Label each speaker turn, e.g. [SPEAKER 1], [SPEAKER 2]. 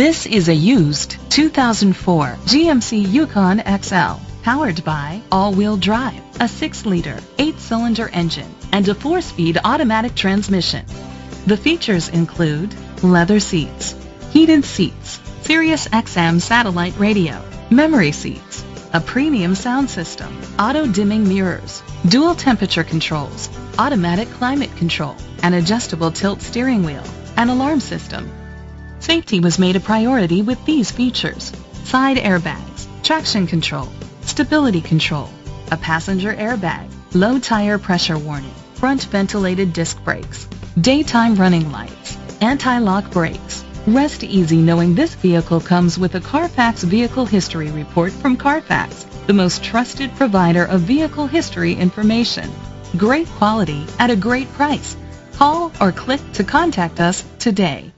[SPEAKER 1] This is a used 2004 GMC Yukon XL powered by all-wheel drive, a 6-liter, 8-cylinder engine, and a 4-speed automatic transmission. The features include leather seats, heated seats, Sirius XM satellite radio, memory seats, a premium sound system, auto-dimming mirrors, dual temperature controls, automatic climate control, an adjustable tilt steering wheel, an alarm system. Safety was made a priority with these features. Side airbags, traction control, stability control, a passenger airbag, low tire pressure warning, front ventilated disc brakes, daytime running lights, anti-lock brakes. Rest easy knowing this vehicle comes with a Carfax Vehicle History Report from Carfax, the most trusted provider of vehicle history information. Great quality at a great price. Call or click to contact us today.